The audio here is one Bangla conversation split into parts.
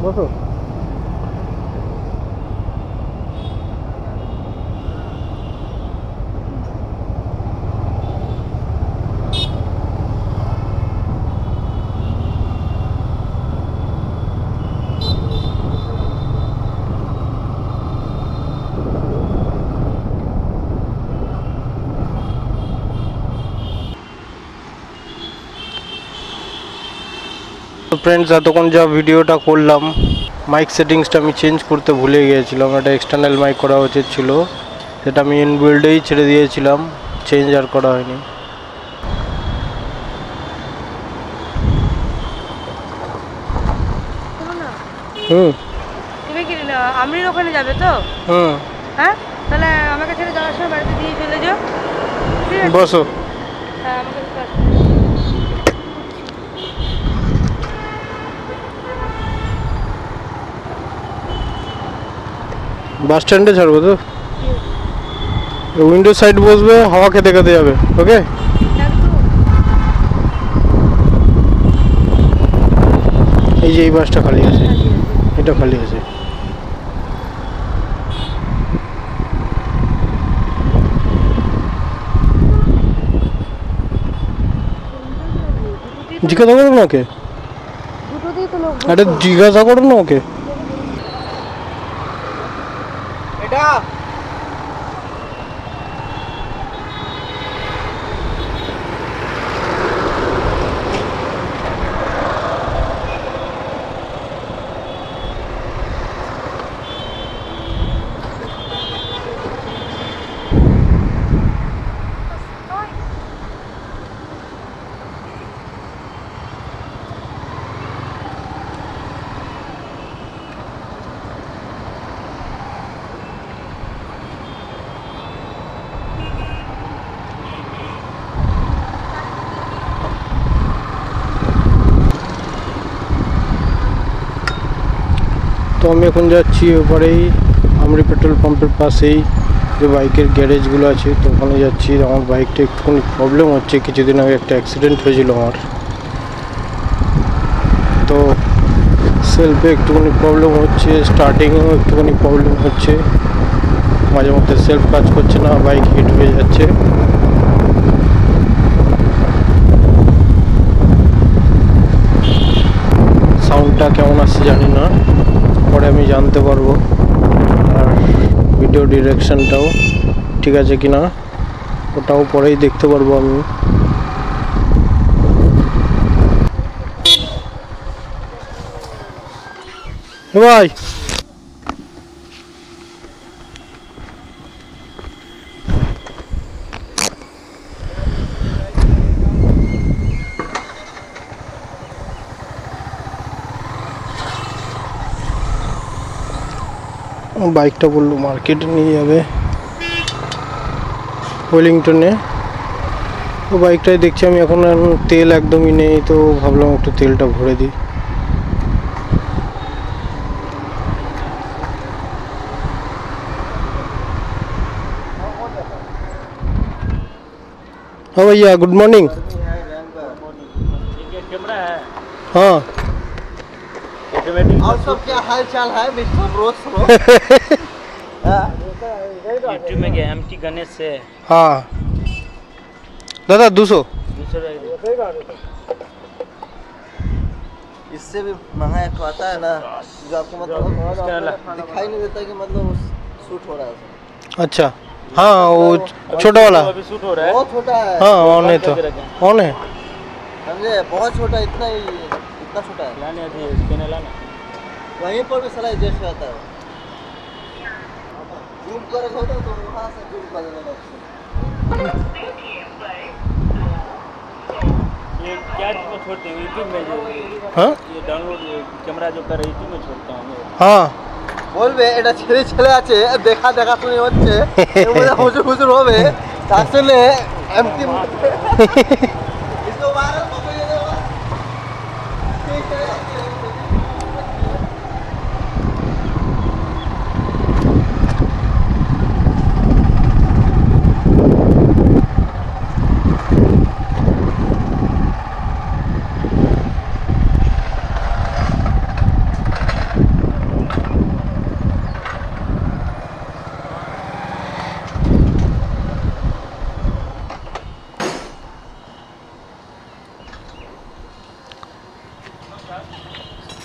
Masuk. তো ফ্রেন্ডস এতক্ষণ যা ভিডিওটা করলাম মাইক সেটিংসটা আমি চেঞ্জ করতে ভুলে গিয়েছিলাম। একটা এক্সটার্নাল মাইক করা উচিত ছিল। সেটা আমি ইনবিল্ডেই ছেড়ে দিয়েছিলাম। চেঞ্জ আর করা হয়নি। হুম। তুমি কি আমরির ওখানে যাবে তো? হুম। হ্যাঁ? তাহলে আমাকে ছেড়ে যাওয়ার সময় বাড়িতে দিয়ে চলে যাও। বসো। হ্যাঁ আমাকে বাস স্ট্যান্ডে ছাড়বো তো? উইন্ডো সাইড বসবে হাওয়া খেতে খেতে যাবে ওকে এই যে এই বাসটা খালি আছে এটা খালি আছে। জিজ্ঞাসা করো না ওকে। আরে জিজ্ঞাসা করো না ওকে তো আমি এখন যাচ্ছি ওপারেই আমরি পেট্রোল পাম্পের পাশেই। যে বাইকের গ্যারেজগুলো আছে, তো ওখানে যাচ্ছি। আমার বাইকটা একটুখানি প্রবলেম হচ্ছে। কিছুদিন আগে একটা অ্যাক্সিডেন্ট হয়েছিল আমার। তো সেলফে একটুখানি প্রবলেম হচ্ছে স্টার্টিংয়েও একটুখানি প্রবলেম হচ্ছে। মাঝে মধ্যে সেলফ কাজ করছে না বাইক হিট হয়ে যাচ্ছে। সাউন্ডটা কেমন আসছে জানি না। আমি জানতে পারব আর ভিডিও ডিরেকশনটাও ঠিক আছে কি না ওটাও পরেই দেখতে পারব আমি। ভাই বাইকটা বললো মার্কেটে নিয়ে যাবে ওয়েলিংটনে তো বাইকটাই দেখছি আমি এখন আর তেল একদমই নেই তো ভাবলাম একটু তেলটা ভরে দিই हाँ भैया गुड मॉर्निंग कैमरा है हाँ ऑटोमेटिक और सब क्या हाल चाल है मिस्टर रोज यूट्यूब में गया एम टी गणेश से। हाँ। दादा दो सौ दूसरे इससे भी महँगा एक आता है ना जो आपको मतलब दिखाई नहीं देता कि मतलब शूट हो रहा है। अच्छा। हाँ वो छोटा वाला। अभी शूट हो रहा है। बहुत छोटा है। हाँ ऑन है तो। ऑन है। समझे? बहुत छोटा इतना ही इतना छोटा है लाने अभी स्कैनर लाना वहीं पर भी साला एडजस्ट रहता है जूम कर होता तो वहाँ से जूम कर देना ये क्या चीज़ में छोड़ते हैं यूट्यूब में जो हाँ ये डाउनलोड कैमरा जो कर यूट्यूब में छोड़ता हूँ मैं। हाँ বলবে এটা ছেলে ছেলে আছে দেখা দেখা শুনে হচ্ছে এর মধ্যে হুজুর হুজুর হবে আসলে এমটি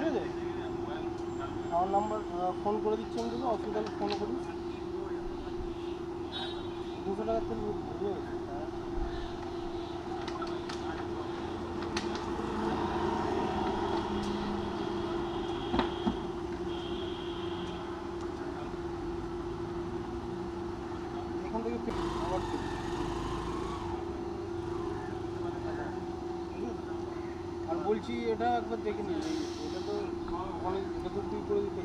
ঠিক আছে আমার নাম্বার ফোন করে দিচ্ছি আমি তোকে অসুবিধা হলে ফোন করিস দুশো টাকা তেল ভরিয়ে এখান থেকে ফির- আবার ফির। আর বলছি এটা একবার দেখে নিবি তো তুই করে দিতে।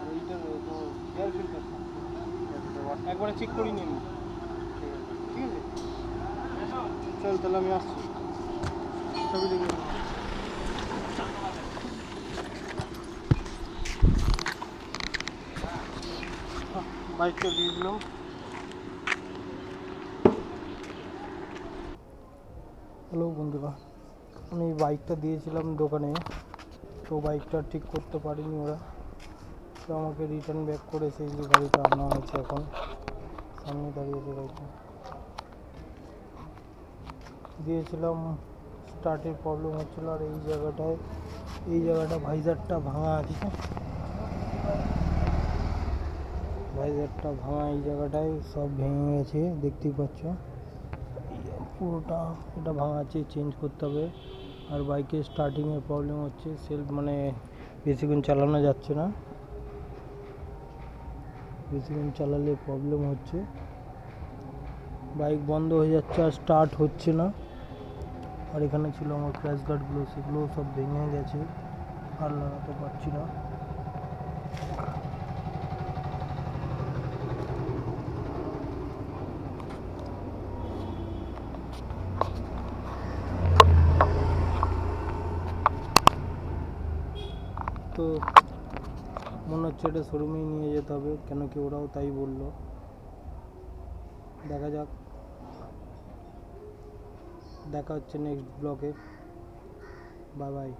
আর এইটা তো এয়ার ফিল্টার একবারে চেক করি নিয়ে নিবি। ঠিক আছে চল, তাহলে আমি আসছি ছবি দেখে। বাইকটা দিয়ে দিলাম হ্যালো বন্ধুরা, আমি বাইকটা দিয়েছিলাম দোকানে তো বাইকটা ঠিক করতে পারিনি ওরা। তো আমাকে রিটার্ন ব্যাক করে সেই যে গাড়িটা, আনা হয়েছে এখন। সামনে দাঁড়িয়েছে গাড়িটা। দিয়েছিলাম স্টার্টের প্রবলেম হচ্ছিল আর এই জায়গাটায়, এই জায়গাটা ভাইজারটা ভাঙা আছে ভাইজারটা ভাঙা এই জায়গাটায় সব ভেঙে গেছে, দেখতেই পাচ্ছ। পুরোটা এটা ভাঙা আছে চেঞ্জ করতে হবে। আর বাইকের স্টার্টিংয়ের প্রবলেম হচ্ছে সেলফ মানে বেশিক্ষণ চালানো যাচ্ছে না বেশিক্ষণ চালালে প্রবলেম হচ্ছে বাইক বন্ধ হয়ে যাচ্ছে আর স্টার্ট হচ্ছে না আর এখানে ছিল আমার ক্র্যাশ গার্ডগুলো সেগুলো সব ভেঙে গেছে আর লাগাতে পারছি না তো মনে হচ্ছে এটা শোরুমেই নিয়ে যেতে হবে, কেন কি ওরাও তাই বলল। দেখা যাক। দেখা হচ্ছে নেক্সট ব্লকে বাই বাই